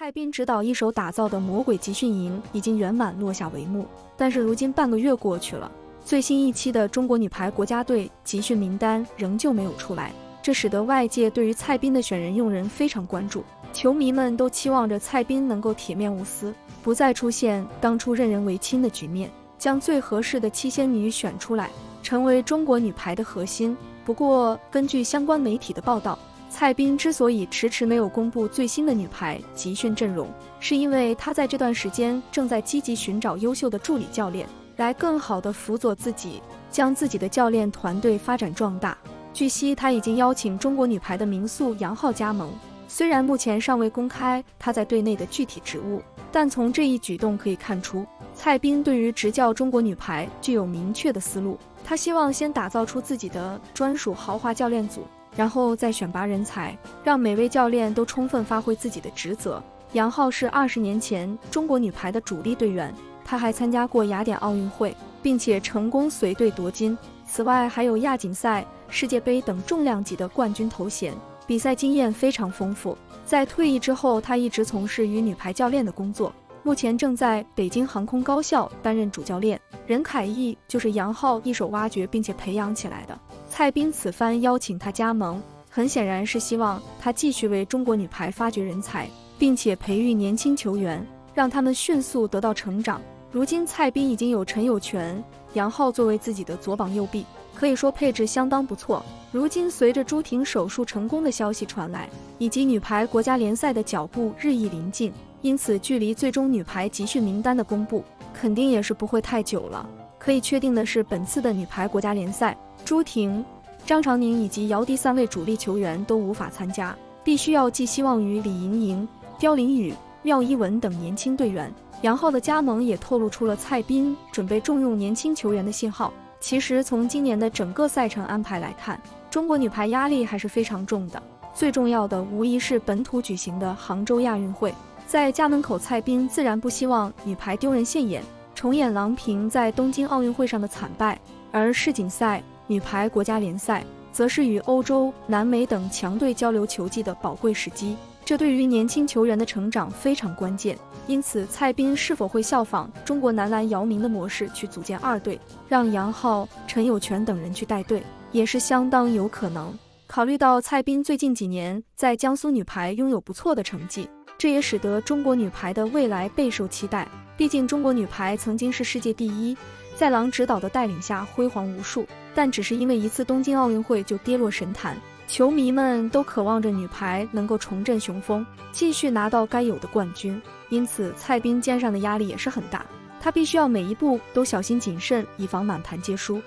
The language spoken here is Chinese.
蔡斌指导一手打造的魔鬼集训营已经圆满落下帷幕，但是如今半个月过去了，最新一期的中国女排国家队集训名单仍旧没有出来，这使得外界对于蔡斌的选人用人非常关注，球迷们都期望着蔡斌能够铁面无私，不再出现当初任人唯亲的局面，将最合适的七仙女选出来，成为中国女排的核心。不过，根据相关媒体的报道。蔡斌之所以迟迟没有公布最新的女排集训阵容，是因为他在这段时间正在积极寻找优秀的助理教练，来更好的辅佐自己，将自己的教练团队发展壮大。据悉，他已经邀请中国女排的名宿杨昊加盟，虽然目前尚未公开他在队内的具体职务，但从这一举动可以看出，蔡斌对于执教中国女排具有明确的思路。他希望先打造出自己的专属豪华教练组。然后再选拔人才，让每位教练都充分发挥自己的职责。杨昊是二十年前中国女排的主力队员，他还参加过雅典奥运会，并且成功随队夺金。此外，还有亚锦赛、世界杯等重量级的冠军头衔，比赛经验非常丰富。在退役之后，他一直从事与女排教练的工作，目前正在北京航空高校担任主教练。任凯毅就是杨昊一手挖掘并且培养起来的。蔡斌此番邀请他加盟，很显然是希望他继续为中国女排发掘人才，并且培育年轻球员，让他们迅速得到成长。如今蔡斌已经有陈友泉、杨昊作为自己的左膀右臂，可以说配置相当不错。如今随着朱婷手术成功的消息传来，以及女排国家联赛的脚步日益临近，因此距离最终女排集训名单的公布，肯定也是不会太久了。可以确定的是，本次的女排国家联赛。朱婷、张常宁以及姚笛三位主力球员都无法参加，必须要寄希望于李盈莹、刁琳宇、廖一文等年轻队员。杨昊的加盟也透露出了蔡斌准备重用年轻球员的信号。其实从今年的整个赛程安排来看，中国女排压力还是非常重的。最重要的无疑是本土举行的杭州亚运会，在家门口，蔡斌自然不希望女排丢人现眼，重演郎平在东京奥运会上的惨败。而世锦赛。女排国家联赛则是与欧洲、南美等强队交流球技的宝贵时机，这对于年轻球员的成长非常关键。因此，蔡斌是否会效仿中国男篮姚明的模式去组建二队，让杨昊、陈友泉等人去带队，也是相当有可能。考虑到蔡斌最近几年在江苏女排拥有不错的成绩，这也使得中国女排的未来备受期待。毕竟，中国女排曾经是世界第一。在郎指导的带领下辉煌无数，但只是因为一次东京奥运会就跌落神坛。球迷们都渴望着女排能够重振雄风，继续拿到该有的冠军。因此，蔡斌肩上的压力也是很大，他必须要每一步都小心谨慎，以防满盘皆输。